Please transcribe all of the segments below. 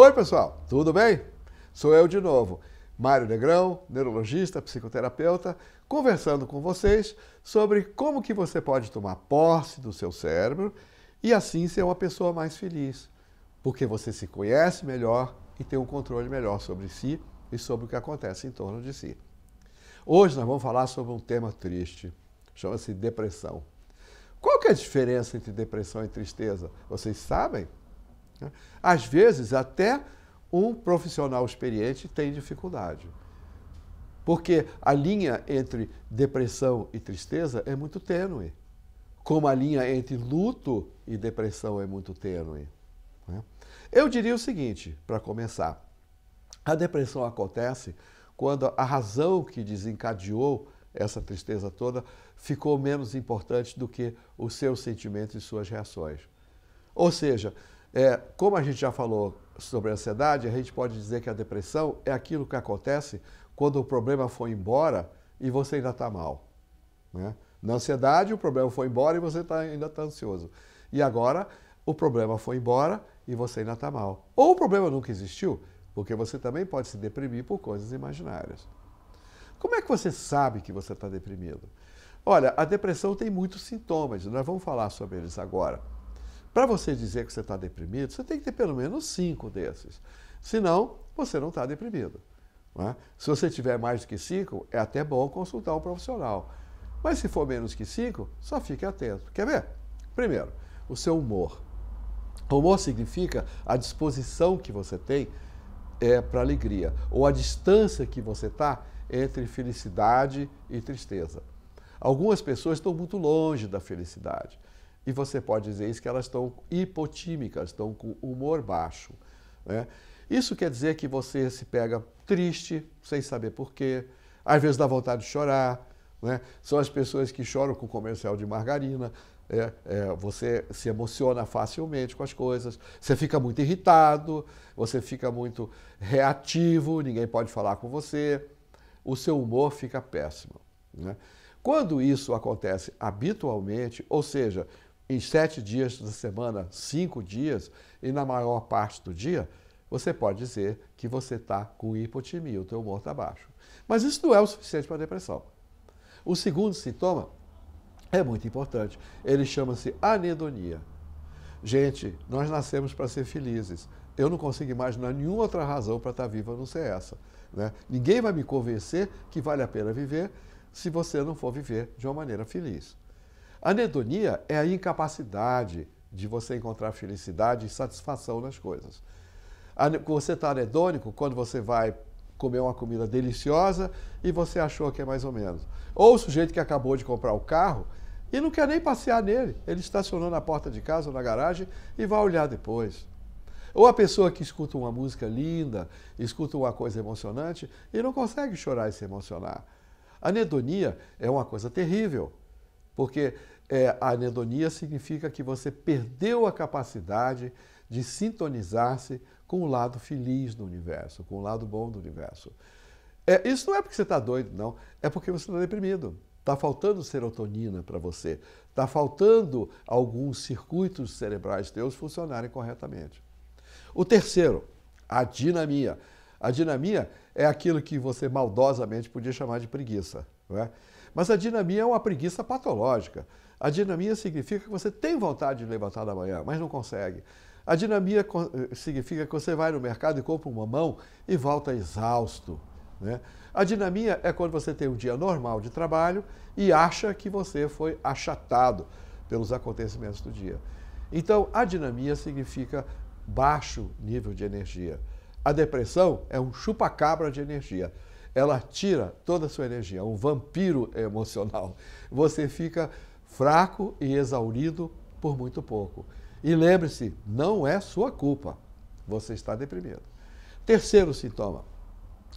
Oi, pessoal, tudo bem? Sou eu de novo, Mário Negrão, neurologista, psicoterapeuta, conversando com vocês sobre como que você pode tomar posse do seu cérebro e assim ser uma pessoa mais feliz, porque você se conhece melhor e tem um controle melhor sobre si e sobre o que acontece em torno de si. Hoje nós vamos falar sobre um tema triste, chama-se depressão. Qual que é a diferença entre depressão e tristeza? Vocês sabem? Às vezes, até um profissional experiente tem dificuldade. Porque a linha entre depressão e tristeza é muito tênue. Como a linha entre luto e depressão é muito tênue. Né? Eu diria o seguinte, para começar: a depressão acontece quando a razão que desencadeou essa tristeza toda ficou menos importante do que os seus sentimentos e suas reações. Ou seja, é, como a gente já falou sobre a ansiedade, a gente pode dizer que a depressão é aquilo que acontece quando o problema foi embora e você ainda está mal. Né? Na ansiedade, o problema foi embora e você tá, ainda está ansioso. E agora, o problema foi embora e você ainda está mal. Ou o problema nunca existiu, porque você também pode se deprimir por coisas imaginárias. Como é que você sabe que você está deprimido? Olha, a depressão tem muitos sintomas, nós vamos falar sobre eles agora. Para você dizer que você está deprimido, você tem que ter pelo menos cinco desses. Senão, você não está deprimido. Não é? Se você tiver mais do que cinco, é até bom consultar um profissional. Mas se for menos que cinco, só fique atento. Quer ver? Primeiro, o seu humor. Humor significa a disposição que você tem é, para alegria, ou a distância que você está entre felicidade e tristeza. Algumas pessoas estão muito longe da felicidade. E você pode dizer isso que elas estão hipotímicas, estão com humor baixo. Né? Isso quer dizer que você se pega triste, sem saber porquê, às vezes dá vontade de chorar. Né? São as pessoas que choram com comercial de margarina. É, é, você se emociona facilmente com as coisas, você fica muito irritado, você fica muito reativo, ninguém pode falar com você, o seu humor fica péssimo. Né? Quando isso acontece habitualmente, ou seja, em sete dias da semana, cinco dias, e na maior parte do dia, você pode dizer que você está com hipotimia, o teu humor está baixo. Mas isso não é o suficiente para a depressão. O segundo sintoma é muito importante. Ele chama-se anedonia. Gente, nós nascemos para ser felizes. Eu não consigo imaginar nenhuma outra razão para estar viva a não ser essa. Né? Ninguém vai me convencer que vale a pena viver se você não for viver de uma maneira feliz. Anedonia é a incapacidade de você encontrar felicidade e satisfação nas coisas. Você está anedônico quando você vai comer uma comida deliciosa e você achou que é mais ou menos. Ou o sujeito que acabou de comprar o carro e não quer nem passear nele. Ele estacionou na porta de casa ou na garagem e vai olhar depois. Ou a pessoa que escuta uma música linda, escuta uma coisa emocionante e não consegue chorar e se emocionar. Anedonia é uma coisa terrível. Porque é, a anedonia significa que você perdeu a capacidade de sintonizar-se com o lado feliz do universo, com o lado bom do universo. É, isso não é porque você está doido, não. É porque você está deprimido. Está faltando serotonina para você. Está faltando alguns circuitos cerebrais teus funcionarem corretamente. O terceiro, a dinamia. A dinamia é aquilo que você maldosamente podia chamar de preguiça. Não é? Mas a dinamia é uma preguiça patológica. A dinamia significa que você tem vontade de levantar da manhã, mas não consegue. A dinamia eh, significa que você vai no mercado e compra uma mão e volta exausto. Né? A dinamia é quando você tem um dia normal de trabalho e acha que você foi achatado pelos acontecimentos do dia. Então, a dinamia significa baixo nível de energia. A depressão é um chupa-cabra de energia ela tira toda a sua energia, um vampiro emocional. Você fica fraco e exaurido por muito pouco. E lembre-se, não é sua culpa. Você está deprimido. Terceiro sintoma.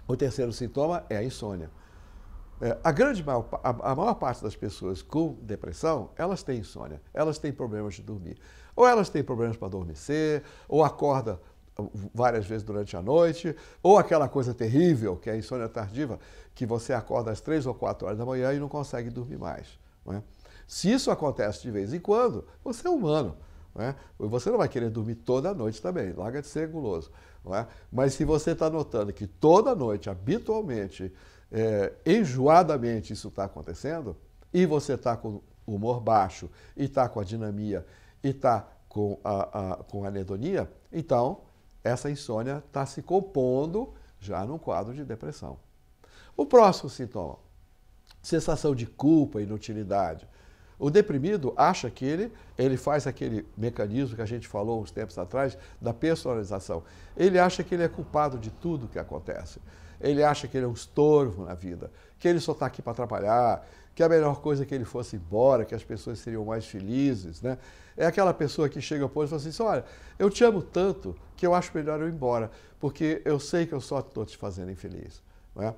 O terceiro sintoma é a insônia. É, a grande maior, a, a maior parte das pessoas com depressão, elas têm insônia, elas têm problemas de dormir. Ou elas têm problemas para adormecer, ou acorda várias vezes durante a noite, ou aquela coisa terrível, que é a insônia tardiva, que você acorda às três ou quatro horas da manhã e não consegue dormir mais. É? Se isso acontece de vez em quando, você é humano. Não Você não vai querer dormir toda noite também, larga de ser guloso. Não Mas se você está notando que toda noite, habitualmente, é, enjoadamente isso está acontecendo, e você está com humor baixo, e está com a dinamia, e está com a, a, com a anedonia, então essa insônia está se compondo já num quadro de depressão. O próximo sintoma, sensação de culpa, inutilidade. O deprimido acha que ele, ele faz aquele mecanismo que a gente falou uns tempos atrás, da personalização. Ele acha que ele é culpado de tudo que acontece. Ele acha que ele é um estorvo na vida, que ele só está aqui para atrapalhar, que a melhor coisa é que ele fosse embora, que as pessoas seriam mais felizes. Né? É aquela pessoa que chega depois e fala assim: olha, eu te amo tanto que eu acho melhor eu ir embora, porque eu sei que eu só estou te fazendo infeliz. Não é?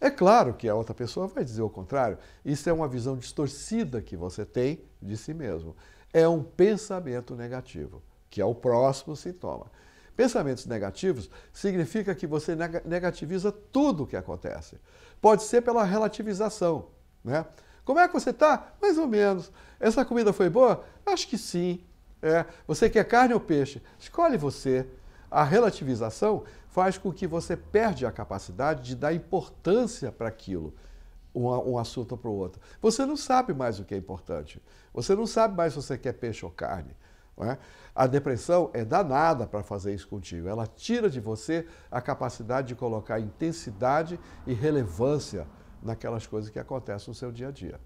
É claro que a outra pessoa vai dizer o contrário. Isso é uma visão distorcida que você tem de si mesmo. É um pensamento negativo, que é o próximo sintoma. Pensamentos negativos significa que você negativiza tudo o que acontece. Pode ser pela relativização. Né? Como é que você está? Mais ou menos. Essa comida foi boa? Acho que sim. É. Você quer carne ou peixe? Escolhe você. A relativização faz com que você perde a capacidade de dar importância para aquilo, um, assunto para o outro. Você não sabe mais o que é importante. Você não sabe mais se você quer peixe ou carne. É? A depressão é danada para fazer isso contigo. Ela tira de você a capacidade de colocar intensidade e relevância naquelas coisas que acontecem no seu dia a dia.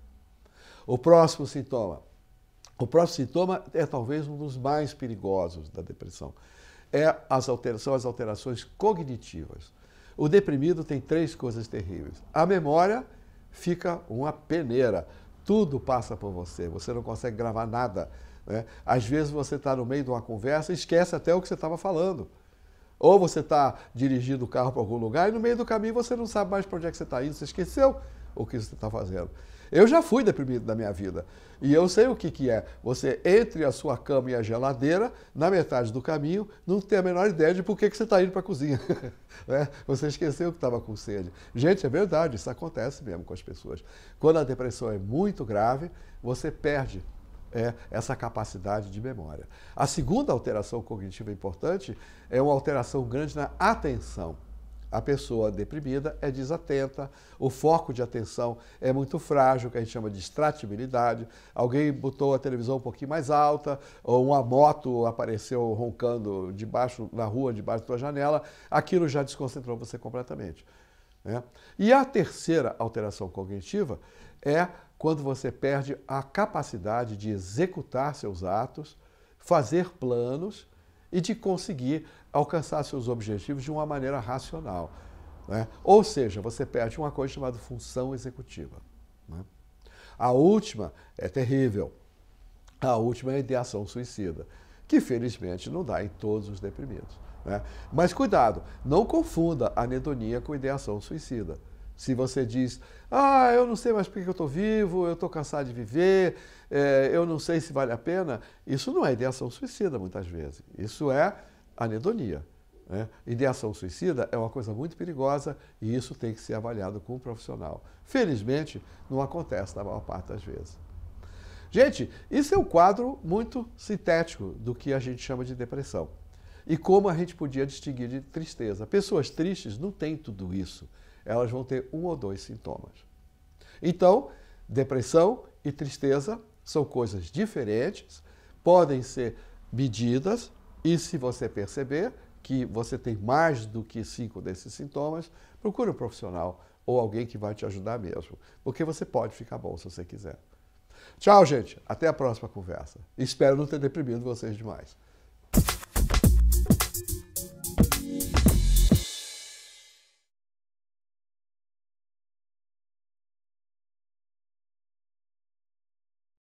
O próximo sintoma. O próximo sintoma é talvez um dos mais perigosos da depressão é as são as alterações cognitivas. O deprimido tem três coisas terríveis. A memória fica uma peneira. Tudo passa por você, você não consegue gravar nada. Né? Às vezes você está no meio de uma conversa e esquece até o que você estava falando. Ou você está dirigindo o carro para algum lugar e no meio do caminho você não sabe mais para onde é que você está indo, você esqueceu o que você está fazendo. Eu já fui deprimido na minha vida. E eu sei o que, que é. Você entre a sua cama e a geladeira, na metade do caminho, não tem a menor ideia de por que, que você está indo para a cozinha. né? Você esqueceu que estava com sede. Gente, é verdade, isso acontece mesmo com as pessoas. Quando a depressão é muito grave, você perde é, essa capacidade de memória. A segunda alteração cognitiva importante é uma alteração grande na atenção a pessoa deprimida é desatenta, o foco de atenção é muito frágil, que a gente chama de extratibilidade. Alguém botou a televisão um pouquinho mais alta, ou uma moto apareceu roncando debaixo, na rua, debaixo da tua janela, aquilo já desconcentrou você completamente. Né? E a terceira alteração cognitiva é quando você perde a capacidade de executar seus atos, fazer planos e de conseguir alcançar seus objetivos de uma maneira racional. Né? Ou seja, você perde uma coisa chamada função executiva. Né? A última é terrível. A última é a ideação suicida, que felizmente não dá em todos os deprimidos. Né? Mas cuidado, não confunda anedonia com ideação suicida. Se você diz, ah, eu não sei mais por que eu estou vivo, eu estou cansado de viver, é, eu não sei se vale a pena, isso não é ideação suicida muitas vezes. Isso é anedonia. Né? Ideação suicida é uma coisa muito perigosa e isso tem que ser avaliado com um profissional. Felizmente, não acontece na maior parte das vezes. Gente, isso é um quadro muito sintético do que a gente chama de depressão. E como a gente podia distinguir de tristeza. Pessoas tristes não têm tudo isso. Elas vão ter um ou dois sintomas. Então, depressão e tristeza são coisas diferentes, podem ser medidas, e se você perceber que você tem mais do que cinco desses sintomas, procure um profissional ou alguém que vai te ajudar mesmo, porque você pode ficar bom se você quiser. Tchau, gente. Até a próxima conversa. Espero não ter deprimido vocês demais.